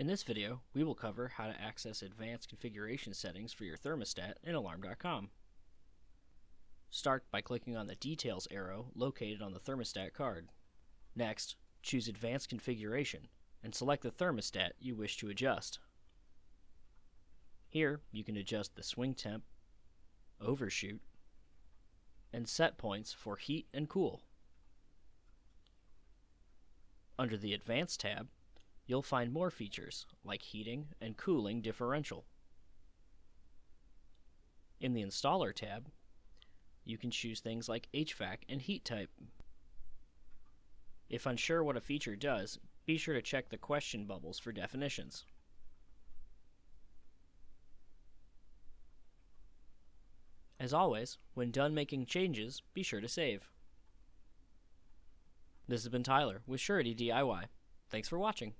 In this video, we will cover how to access advanced configuration settings for your thermostat in Alarm.com. Start by clicking on the Details arrow located on the thermostat card. Next, choose Advanced Configuration and select the thermostat you wish to adjust. Here, you can adjust the swing temp, overshoot, and set points for heat and cool. Under the Advanced tab, you'll find more features like heating and cooling differential. In the Installer tab, you can choose things like HVAC and heat type. If unsure what a feature does, be sure to check the question bubbles for definitions. As always, when done making changes, be sure to save. This has been Tyler with Surety DIY. Thanks for watching.